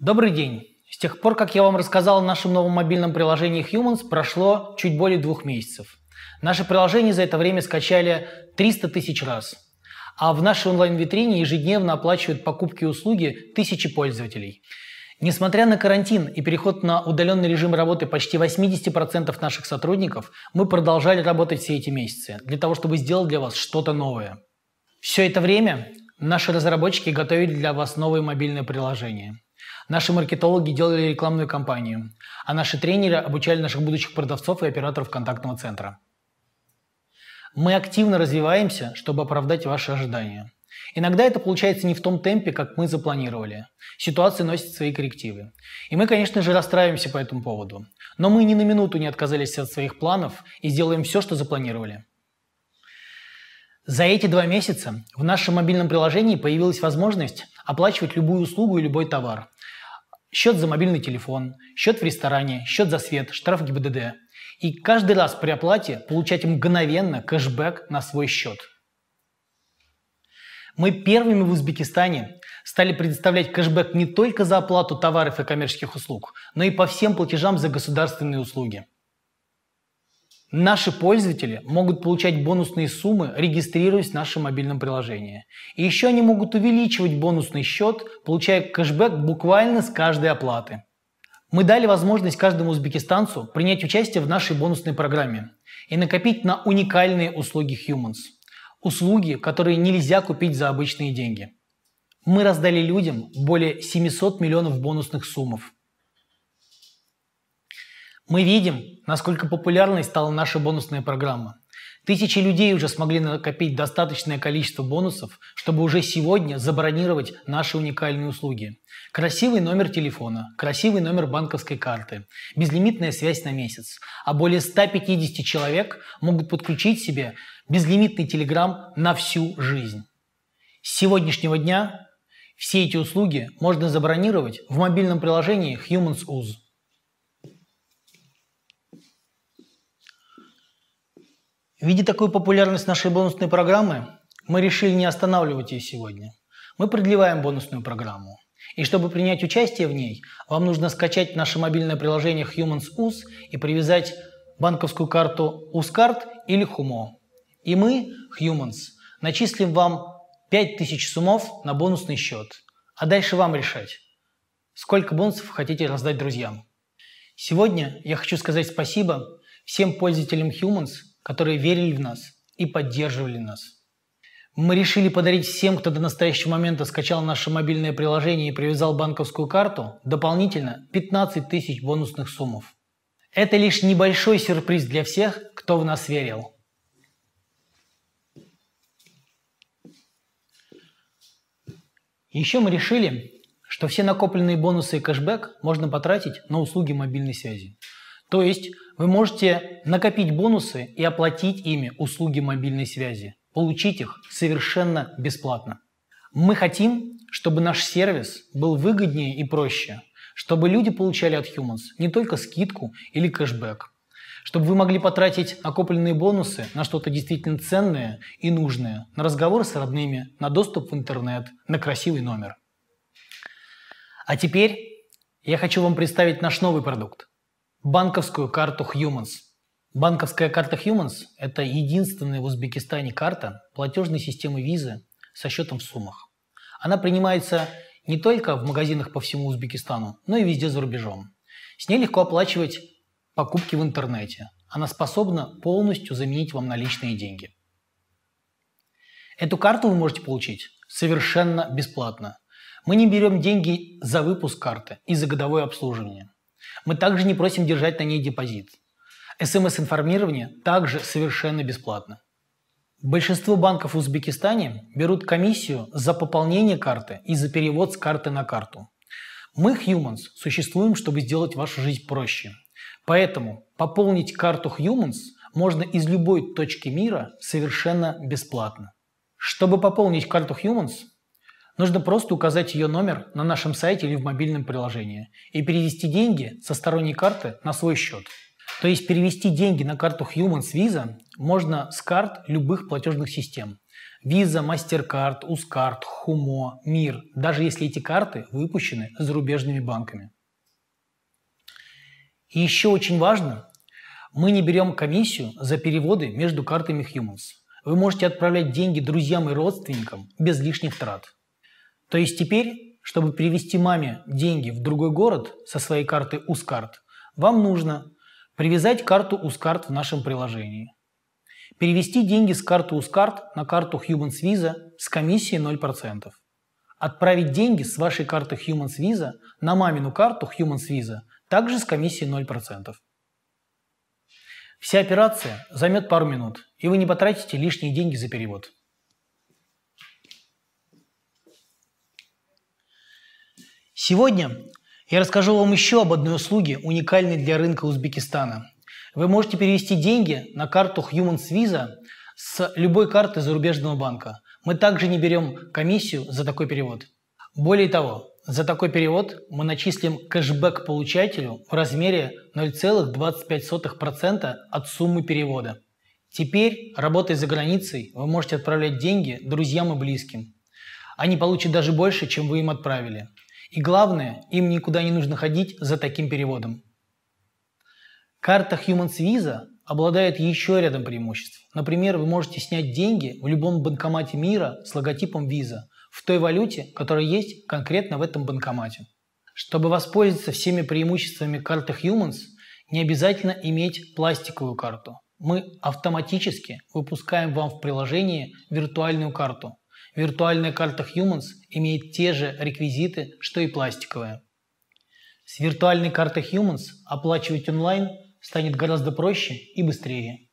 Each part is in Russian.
Добрый день! С тех пор, как я вам рассказал о нашем новом мобильном приложении Humans, прошло чуть более двух месяцев. Наше приложение за это время скачали 300 тысяч раз. А в нашей онлайн-витрине ежедневно оплачивают покупки и услуги тысячи пользователей. Несмотря на карантин и переход на удаленный режим работы почти 80% наших сотрудников, мы продолжали работать все эти месяцы для того, чтобы сделать для вас что-то новое. Все это время наши разработчики готовили для вас новые мобильные приложения. Наши маркетологи делали рекламную кампанию, а наши тренеры обучали наших будущих продавцов и операторов контактного центра. Мы активно развиваемся, чтобы оправдать ваши ожидания. Иногда это получается не в том темпе, как мы запланировали. Ситуация носит свои коррективы. И мы, конечно же, расстраиваемся по этому поводу. Но мы ни на минуту не отказались от своих планов и сделаем все, что запланировали. За эти два месяца в нашем мобильном приложении появилась возможность оплачивать любую услугу и любой товар. Счет за мобильный телефон, счет в ресторане, счет за свет, штраф ГИБДД. И каждый раз при оплате получать мгновенно кэшбэк на свой счет – мы первыми в Узбекистане стали предоставлять кэшбэк не только за оплату товаров и коммерческих услуг, но и по всем платежам за государственные услуги. Наши пользователи могут получать бонусные суммы, регистрируясь в нашем мобильном приложении. И еще они могут увеличивать бонусный счет, получая кэшбэк буквально с каждой оплаты. Мы дали возможность каждому узбекистанцу принять участие в нашей бонусной программе и накопить на уникальные услуги Humans – услуги, которые нельзя купить за обычные деньги. Мы раздали людям более 700 миллионов бонусных суммов. Мы видим, насколько популярной стала наша бонусная программа. Тысячи людей уже смогли накопить достаточное количество бонусов, чтобы уже сегодня забронировать наши уникальные услуги. Красивый номер телефона, красивый номер банковской карты, безлимитная связь на месяц. А более 150 человек могут подключить себе безлимитный телеграм на всю жизнь. С сегодняшнего дня все эти услуги можно забронировать в мобильном приложении Humans Видя такую популярность нашей бонусной программы, мы решили не останавливать ее сегодня. Мы продлеваем бонусную программу. И чтобы принять участие в ней, вам нужно скачать наше мобильное приложение Humans US и привязать банковскую карту Ускарт или Humo. И мы, Humans, начислим вам 5000 сумов на бонусный счет. А дальше вам решать, сколько бонусов хотите раздать друзьям. Сегодня я хочу сказать спасибо всем пользователям Humans – которые верили в нас и поддерживали нас. Мы решили подарить всем, кто до настоящего момента скачал наше мобильное приложение и привязал банковскую карту, дополнительно 15 тысяч бонусных суммов. Это лишь небольшой сюрприз для всех, кто в нас верил. Еще мы решили, что все накопленные бонусы и кэшбэк можно потратить на услуги мобильной связи. То есть вы можете накопить бонусы и оплатить ими услуги мобильной связи, получить их совершенно бесплатно. Мы хотим, чтобы наш сервис был выгоднее и проще, чтобы люди получали от Humans не только скидку или кэшбэк, чтобы вы могли потратить накопленные бонусы на что-то действительно ценное и нужное, на разговоры с родными, на доступ в интернет, на красивый номер. А теперь я хочу вам представить наш новый продукт банковскую карту Humans. Банковская карта Humans – это единственная в Узбекистане карта платежной системы визы со счетом в суммах. Она принимается не только в магазинах по всему Узбекистану, но и везде за рубежом. С ней легко оплачивать покупки в интернете. Она способна полностью заменить вам наличные деньги. Эту карту вы можете получить совершенно бесплатно. Мы не берем деньги за выпуск карты и за годовое обслуживание. Мы также не просим держать на ней депозит. СМС-информирование также совершенно бесплатно. Большинство банков в Узбекистане берут комиссию за пополнение карты и за перевод с карты на карту. Мы, Humans, существуем, чтобы сделать вашу жизнь проще. Поэтому пополнить карту Humans можно из любой точки мира совершенно бесплатно. Чтобы пополнить карту Humans, Нужно просто указать ее номер на нашем сайте или в мобильном приложении и перевести деньги со сторонней карты на свой счет. То есть перевести деньги на карту Humans Visa можно с карт любых платежных систем. Visa, MasterCard, Ускарт, Хумо, Мир, даже если эти карты выпущены зарубежными банками. И еще очень важно, мы не берем комиссию за переводы между картами Humans. Вы можете отправлять деньги друзьям и родственникам без лишних трат. То есть теперь, чтобы перевести маме деньги в другой город со своей карты Ускарт, вам нужно привязать карту Ускарт в нашем приложении. Перевести деньги с карты Ускарт на карту Humans Visa с комиссией 0%. Отправить деньги с вашей карты Humans Visa на мамину карту Humans Visa также с комиссией 0%. Вся операция займет пару минут, и вы не потратите лишние деньги за перевод. Сегодня я расскажу вам еще об одной услуге, уникальной для рынка Узбекистана. Вы можете перевести деньги на карту Humans Visa с любой карты зарубежного банка. Мы также не берем комиссию за такой перевод. Более того, за такой перевод мы начислим кэшбэк получателю в размере 0,25% от суммы перевода. Теперь, работая за границей, вы можете отправлять деньги друзьям и близким. Они получат даже больше, чем вы им отправили. И главное, им никуда не нужно ходить за таким переводом. Карта Humans Visa обладает еще рядом преимуществ. Например, вы можете снять деньги в любом банкомате мира с логотипом Visa – в той валюте, которая есть конкретно в этом банкомате. Чтобы воспользоваться всеми преимуществами карты Humans, не обязательно иметь пластиковую карту. Мы автоматически выпускаем вам в приложении виртуальную карту. Виртуальная карта Humans имеет те же реквизиты, что и пластиковая. С виртуальной картой Humans оплачивать онлайн станет гораздо проще и быстрее.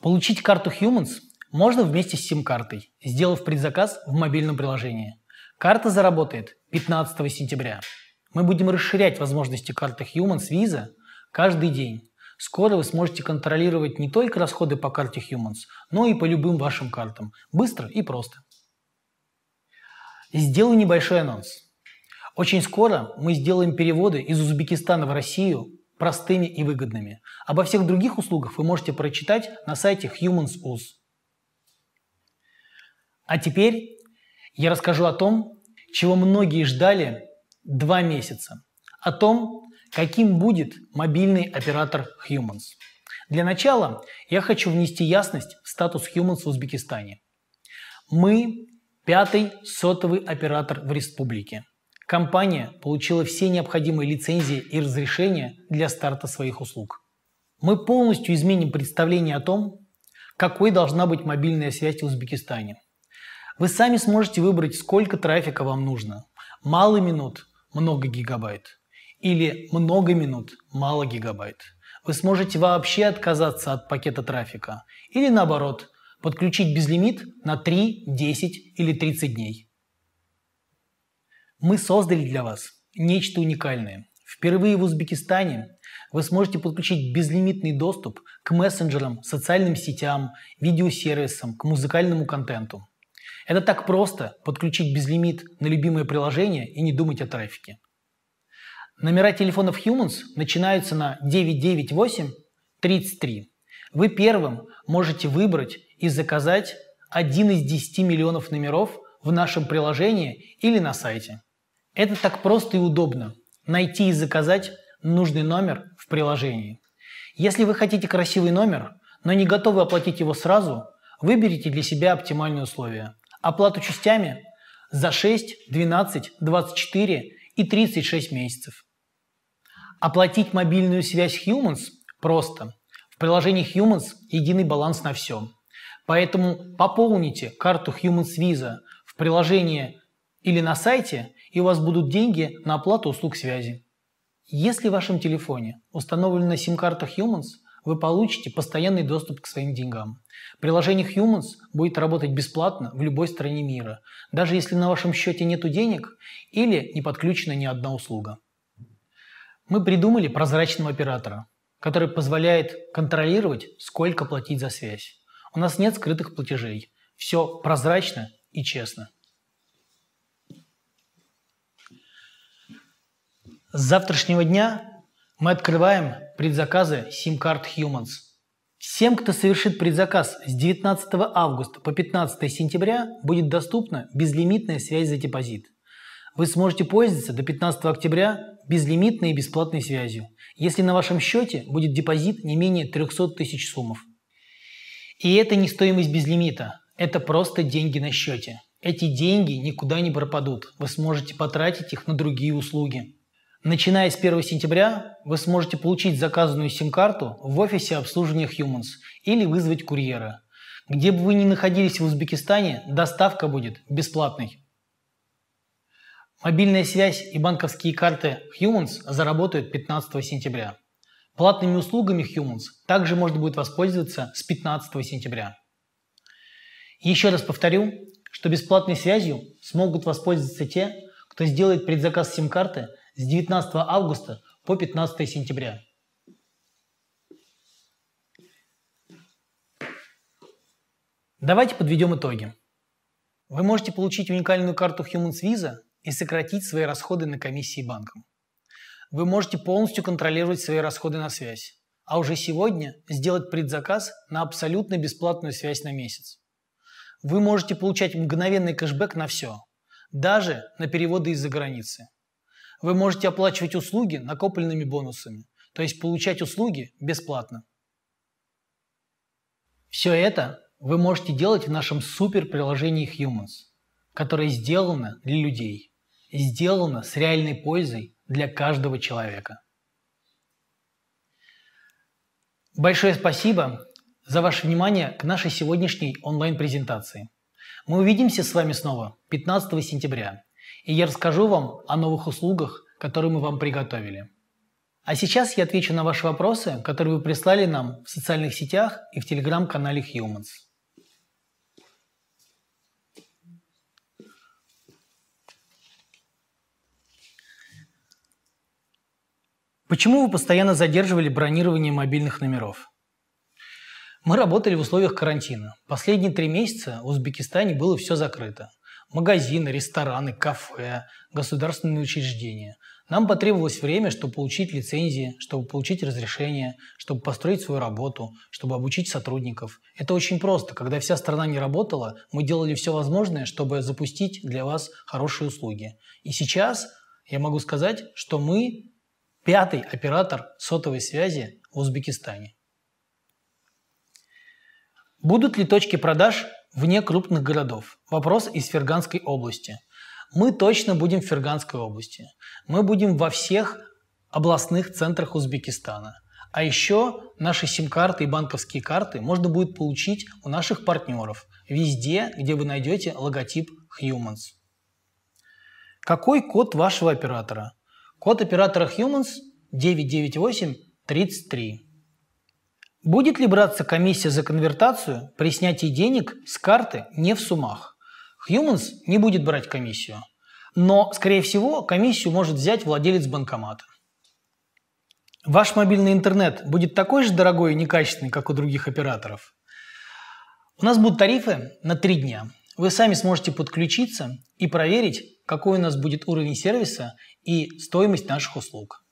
Получить карту Humans можно вместе с сим-картой, сделав предзаказ в мобильном приложении. Карта заработает 15 сентября. Мы будем расширять возможности карты Humans Visa каждый день. Скоро вы сможете контролировать не только расходы по карте Humans, но и по любым вашим картам. Быстро и просто. Сделаю небольшой анонс. Очень скоро мы сделаем переводы из Узбекистана в Россию простыми и выгодными. Обо всех других услугах вы можете прочитать на сайте Humans.uz. А теперь я расскажу о том, чего многие ждали два месяца. О том, каким будет мобильный оператор Humans. Для начала я хочу внести ясность в статус Humans в Узбекистане. Мы пятый сотовый оператор в республике. Компания получила все необходимые лицензии и разрешения для старта своих услуг. Мы полностью изменим представление о том, какой должна быть мобильная связь в Узбекистане. Вы сами сможете выбрать, сколько трафика вам нужно. Мало минут – много гигабайт. Или много минут – мало гигабайт. Вы сможете вообще отказаться от пакета трафика. Или наоборот, подключить безлимит на 3, 10 или 30 дней. Мы создали для вас нечто уникальное. Впервые в Узбекистане вы сможете подключить безлимитный доступ к мессенджерам, социальным сетям, видеосервисам, к музыкальному контенту. Это так просто – подключить безлимит на любимое приложение и не думать о трафике. Номера телефонов Humans начинаются на 998 33. Вы первым можете выбрать и заказать один из 10 миллионов номеров в нашем приложении или на сайте. Это так просто и удобно – найти и заказать нужный номер в приложении. Если вы хотите красивый номер, но не готовы оплатить его сразу, выберите для себя оптимальные условия. Оплату частями за 6, 12, 24 и 36 месяцев. Оплатить мобильную связь Humans просто. В приложении Humans единый баланс на все. Поэтому пополните карту Humans Visa в приложении или на сайте, и у вас будут деньги на оплату услуг связи. Если в вашем телефоне установлена сим-карта Humans, вы получите постоянный доступ к своим деньгам. Приложение Humans будет работать бесплатно в любой стране мира, даже если на вашем счете нет денег или не подключена ни одна услуга. Мы придумали прозрачного оператора, который позволяет контролировать, сколько платить за связь. У нас нет скрытых платежей. Все прозрачно и честно. С завтрашнего дня мы открываем предзаказы SIM-карт Humans. Всем, кто совершит предзаказ с 19 августа по 15 сентября, будет доступна безлимитная связь за депозит. Вы сможете пользоваться до 15 октября безлимитной и бесплатной связью, если на вашем счете будет депозит не менее 300 тысяч суммов. И это не стоимость безлимита, это просто деньги на счете. Эти деньги никуда не пропадут, вы сможете потратить их на другие услуги. Начиная с 1 сентября вы сможете получить заказанную сим-карту в офисе обслуживания Humans или вызвать курьера. Где бы вы ни находились в Узбекистане, доставка будет бесплатной. Мобильная связь и банковские карты Humans заработают 15 сентября. Платными услугами Humans также можно будет воспользоваться с 15 сентября. Еще раз повторю, что бесплатной связью смогут воспользоваться те, кто сделает предзаказ сим-карты с 19 августа по 15 сентября. Давайте подведем итоги. Вы можете получить уникальную карту Humans Visa и сократить свои расходы на комиссии банкам. Вы можете полностью контролировать свои расходы на связь, а уже сегодня сделать предзаказ на абсолютно бесплатную связь на месяц. Вы можете получать мгновенный кэшбэк на все, даже на переводы из-за границы. Вы можете оплачивать услуги накопленными бонусами, то есть получать услуги бесплатно. Все это вы можете делать в нашем супер приложении Humans, которое сделано для людей, сделано с реальной пользой для каждого человека. Большое спасибо за ваше внимание к нашей сегодняшней онлайн-презентации. Мы увидимся с вами снова 15 сентября, и я расскажу вам о новых услугах, которые мы вам приготовили. А сейчас я отвечу на ваши вопросы, которые вы прислали нам в социальных сетях и в телеграм-канале Humans. Почему вы постоянно задерживали бронирование мобильных номеров? Мы работали в условиях карантина. Последние три месяца в Узбекистане было все закрыто. Магазины, рестораны, кафе, государственные учреждения. Нам потребовалось время, чтобы получить лицензии, чтобы получить разрешение, чтобы построить свою работу, чтобы обучить сотрудников. Это очень просто. Когда вся страна не работала, мы делали все возможное, чтобы запустить для вас хорошие услуги. И сейчас я могу сказать, что мы пятый оператор сотовой связи в Узбекистане. Будут ли точки продаж вне крупных городов? Вопрос из Ферганской области. Мы точно будем в Ферганской области. Мы будем во всех областных центрах Узбекистана. А еще наши сим-карты и банковские карты можно будет получить у наших партнеров везде, где вы найдете логотип Humans. Какой код вашего оператора? Код оператора Humans 99833. Будет ли браться комиссия за конвертацию при снятии денег с карты не в суммах? Humans не будет брать комиссию, но, скорее всего, комиссию может взять владелец банкомата. Ваш мобильный интернет будет такой же дорогой и некачественный, как у других операторов. У нас будут тарифы на три дня. Вы сами сможете подключиться и проверить, какой у нас будет уровень сервиса и стоимость наших услуг.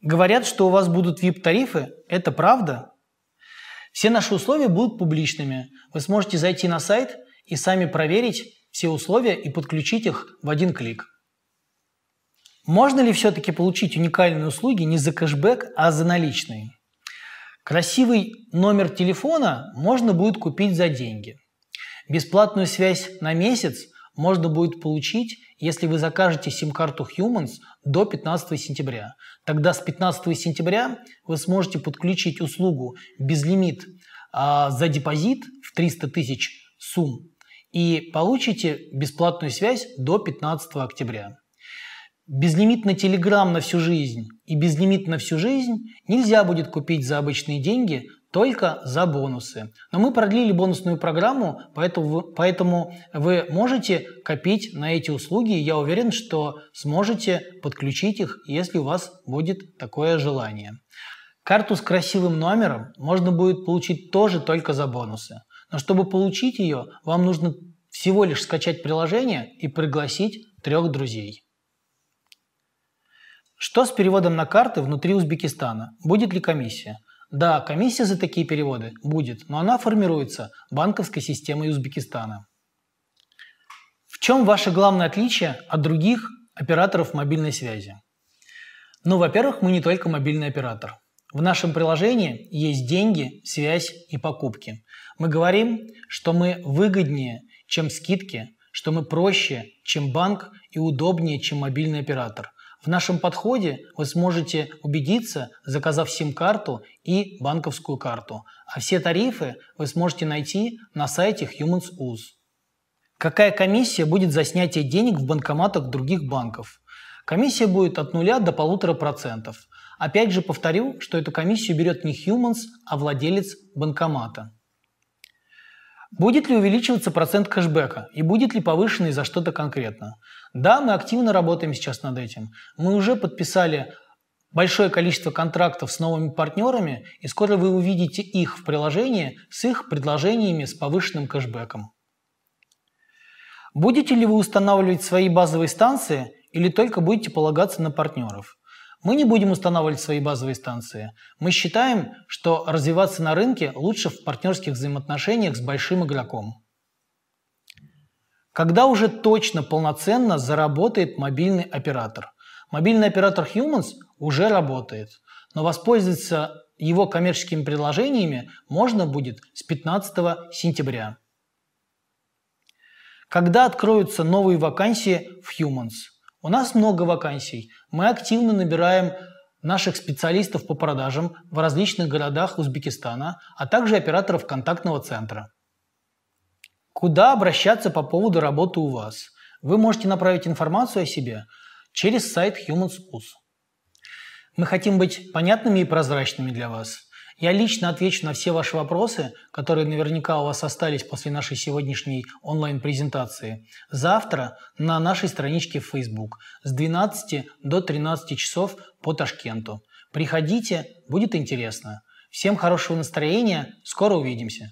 Говорят, что у вас будут VIP-тарифы. Это правда? Все наши условия будут публичными. Вы сможете зайти на сайт и сами проверить все условия и подключить их в один клик. Можно ли все-таки получить уникальные услуги не за кэшбэк, а за наличные? Красивый номер телефона можно будет купить за деньги. Бесплатную связь на месяц можно будет получить, если вы закажете сим-карту Humans до 15 сентября. Тогда с 15 сентября вы сможете подключить услугу безлимит а, за депозит в 300 тысяч сумм и получите бесплатную связь до 15 октября. Безлимит на Telegram на всю жизнь и безлимит на всю жизнь нельзя будет купить за обычные деньги, только за бонусы. Но мы продлили бонусную программу, поэтому вы, поэтому вы можете копить на эти услуги. Я уверен, что сможете подключить их, если у вас будет такое желание. Карту с красивым номером можно будет получить тоже только за бонусы. Но чтобы получить ее, вам нужно всего лишь скачать приложение и пригласить трех друзей. Что с переводом на карты внутри Узбекистана? Будет ли комиссия? Да, комиссия за такие переводы будет, но она формируется банковской системой Узбекистана. В чем ваше главное отличие от других операторов мобильной связи? Ну, во-первых, мы не только мобильный оператор. В нашем приложении есть деньги, связь и покупки. Мы говорим, что мы выгоднее, чем скидки, что мы проще, чем банк и удобнее, чем мобильный оператор. В нашем подходе вы сможете убедиться, заказав сим-карту и банковскую карту. А все тарифы вы сможете найти на сайте Humans.uz. Какая комиссия будет за снятие денег в банкоматах других банков? Комиссия будет от 0 до 1,5%. Опять же повторю, что эту комиссию берет не Humans, а владелец банкомата. Будет ли увеличиваться процент кэшбэка и будет ли повышенный за что-то конкретно? Да, мы активно работаем сейчас над этим. Мы уже подписали большое количество контрактов с новыми партнерами, и скоро вы увидите их в приложении с их предложениями с повышенным кэшбэком. Будете ли вы устанавливать свои базовые станции или только будете полагаться на партнеров? Мы не будем устанавливать свои базовые станции. Мы считаем, что развиваться на рынке лучше в партнерских взаимоотношениях с большим игроком. Когда уже точно полноценно заработает мобильный оператор? Мобильный оператор Humans уже работает, но воспользоваться его коммерческими предложениями можно будет с 15 сентября. Когда откроются новые вакансии в Humans – у нас много вакансий. Мы активно набираем наших специалистов по продажам в различных городах Узбекистана, а также операторов контактного центра. Куда обращаться по поводу работы у вас? Вы можете направить информацию о себе через сайт Humans.uz. Мы хотим быть понятными и прозрачными для вас. Я лично отвечу на все ваши вопросы, которые наверняка у вас остались после нашей сегодняшней онлайн-презентации, завтра на нашей страничке в Facebook с 12 до 13 часов по Ташкенту. Приходите, будет интересно. Всем хорошего настроения, скоро увидимся.